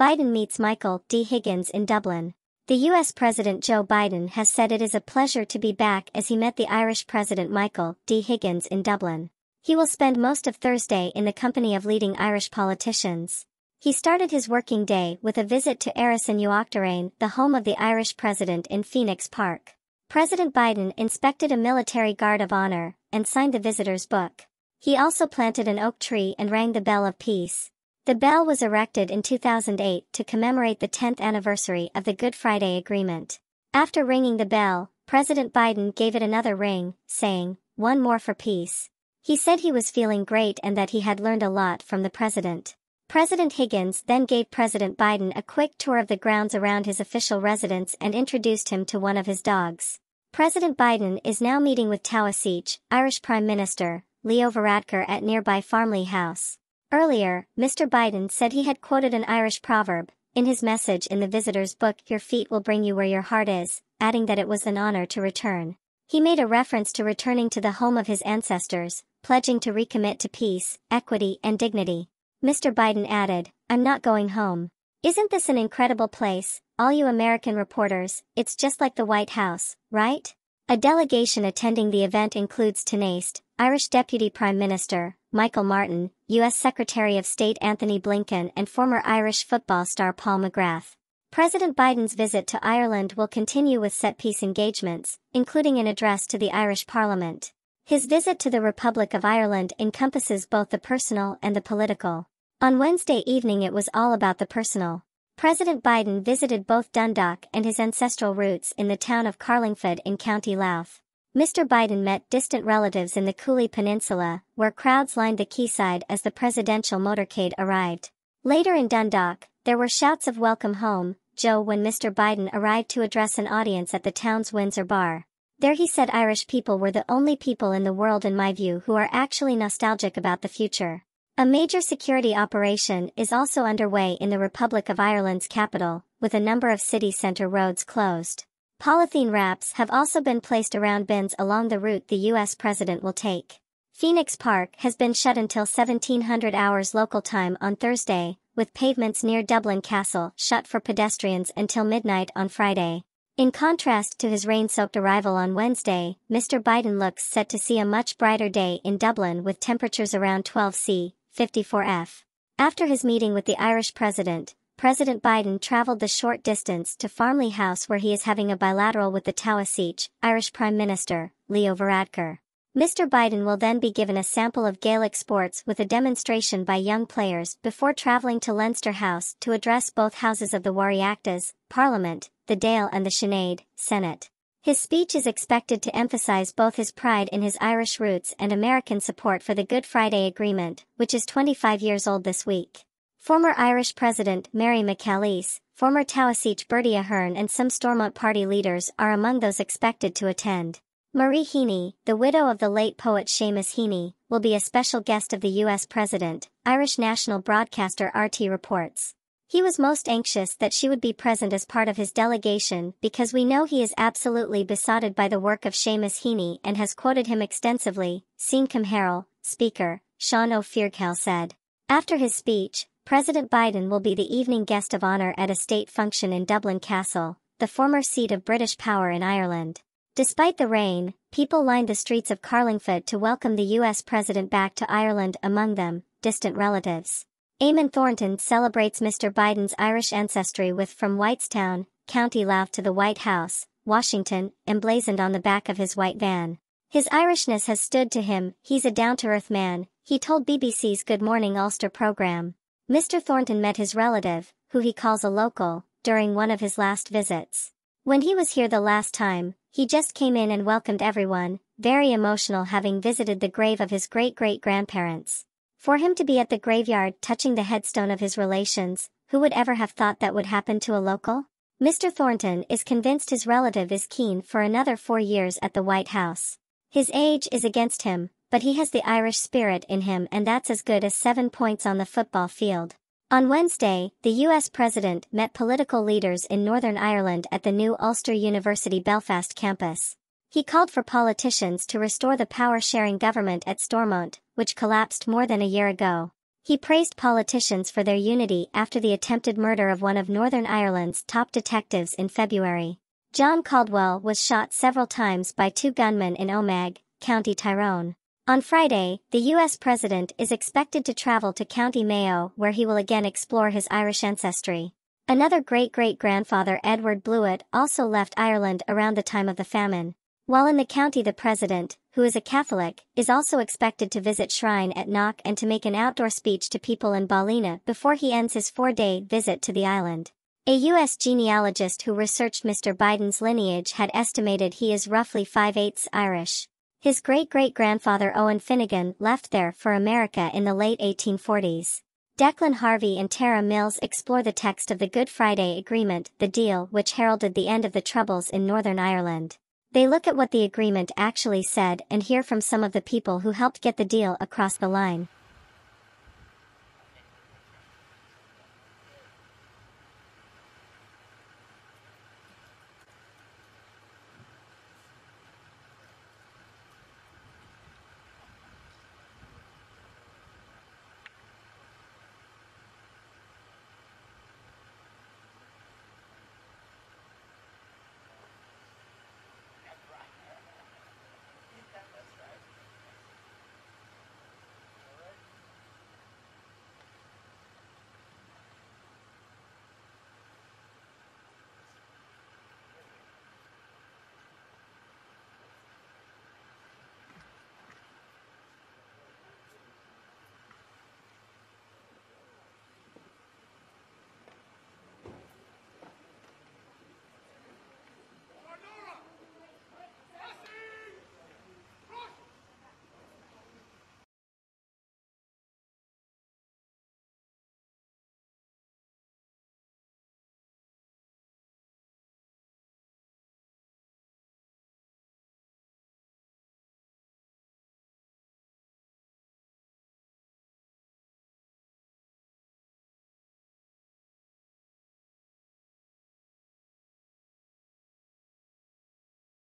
Biden meets Michael D. Higgins in Dublin. The U.S. President Joe Biden has said it is a pleasure to be back as he met the Irish President Michael D. Higgins in Dublin. He will spend most of Thursday in the company of leading Irish politicians. He started his working day with a visit to Áras an Uachtaráin, the home of the Irish president in Phoenix Park. President Biden inspected a military guard of honor and signed the visitor's book. He also planted an oak tree and rang the bell of peace. The bell was erected in 2008 to commemorate the 10th anniversary of the Good Friday Agreement. After ringing the bell, President Biden gave it another ring, saying, One more for peace. He said he was feeling great and that he had learned a lot from the president. President Higgins then gave President Biden a quick tour of the grounds around his official residence and introduced him to one of his dogs. President Biden is now meeting with Taoiseach, Irish Prime Minister, Leo Varadkar at nearby Farmleigh House. Earlier, Mr. Biden said he had quoted an Irish proverb, in his message in the visitor's book Your feet will bring you where your heart is, adding that it was an honor to return. He made a reference to returning to the home of his ancestors, pledging to recommit to peace, equity and dignity. Mr. Biden added, I'm not going home. Isn't this an incredible place, all you American reporters, it's just like the White House, right? A delegation attending the event includes Tánaiste, Irish Deputy Prime Minister, Michael Martin, U.S. Secretary of State Antony Blinken and former Irish football star Paul McGrath. President Biden's visit to Ireland will continue with set-piece engagements, including an address to the Irish Parliament. His visit to the Republic of Ireland encompasses both the personal and the political. On Wednesday evening it was all about the personal. President Biden visited both Dundalk and his ancestral roots in the town of Carlingford in County Louth. Mr. Biden met distant relatives in the Cooley Peninsula, where crowds lined the quayside as the presidential motorcade arrived. Later in Dundalk, there were shouts of welcome home, Joe when Mr. Biden arrived to address an audience at the town's Windsor bar. There he said Irish people were the only people in the world in my view who are actually nostalgic about the future. A major security operation is also underway in the Republic of Ireland's capital, with a number of city centre roads closed. Polythene wraps have also been placed around bins along the route the U.S. president will take. Phoenix Park has been shut until 1700 hours local time on Thursday, with pavements near Dublin Castle shut for pedestrians until midnight on Friday. In contrast to his rain-soaked arrival on Wednesday, Mr. Biden looks set to see a much brighter day in Dublin with temperatures around 12 C, 54F. After his meeting with the Irish president, President Biden traveled the short distance to Farmleigh House where he is having a bilateral with the Taoiseach, Irish Prime Minister, Leo Varadkar. Mr. Biden will then be given a sample of Gaelic sports with a demonstration by young players before traveling to Leinster House to address both houses of the Oireachtas, Parliament, the Dáil and the Seanad, Senate. His speech is expected to emphasize both his pride in his Irish roots and American support for the Good Friday Agreement, which is 25 years old this week. Former Irish President Mary McAleese, former Taoiseach Bertie Ahern and some Stormont Party leaders are among those expected to attend. Marie Heaney, the widow of the late poet Seamus Heaney, will be a special guest of the U.S. President, Irish national broadcaster RT reports. He was most anxious that she would be present as part of his delegation because we know he is absolutely besotted by the work of Seamus Heaney and has quoted him extensively, Ceann Comhairle, Speaker, Sean Ó Fearghaíl said. After his speech, President Biden will be the evening guest of honor at a state function in Dublin Castle, the former seat of British power in Ireland. Despite the rain, people lined the streets of Carlingford to welcome the US president back to Ireland among them, distant relatives. Eamon Thornton celebrates Mr. Biden's Irish ancestry with From Whitestown, County Louth to the White House, Washington, emblazoned on the back of his white van. His Irishness has stood to him, he's a down-to-earth man, he told BBC's Good Morning Ulster program. Mr. Thornton met his relative, who he calls a local, during one of his last visits. When he was here the last time, he just came in and welcomed everyone, very emotional having visited the grave of his great-great-grandparents. For him to be at the graveyard touching the headstone of his relations, who would ever have thought that would happen to a local? Mr. Thornton is convinced his relative is keen for another four years at the White House. His age is against him, but he has the Irish spirit in him and that's as good as seven points on the football field. On Wednesday, the US president met political leaders in Northern Ireland at the new Ulster University Belfast campus. He called for politicians to restore the power-sharing government at Stormont, which collapsed more than a year ago. He praised politicians for their unity after the attempted murder of one of Northern Ireland's top detectives in February. John Caldwell was shot several times by two gunmen in Omagh, County Tyrone. On Friday, the U.S. president is expected to travel to County Mayo where he will again explore his Irish ancestry. Another great-great-grandfather Edward Blewitt also left Ireland around the time of the famine. While in the county the president, who is a Catholic, is also expected to visit Shrine at Knock and to make an outdoor speech to people in Ballina before he ends his four-day visit to the island. A U.S. genealogist who researched Mr. Biden's lineage had estimated he is roughly 5-eighths Irish. His great-great-grandfather Owen Finnegan left there for America in the late 1840s. Declan Harvey and Tara Mills explore the text of the Good Friday Agreement, the deal which heralded the end of the Troubles in Northern Ireland. They look at what the agreement actually said and hear from some of the people who helped get the deal across the line.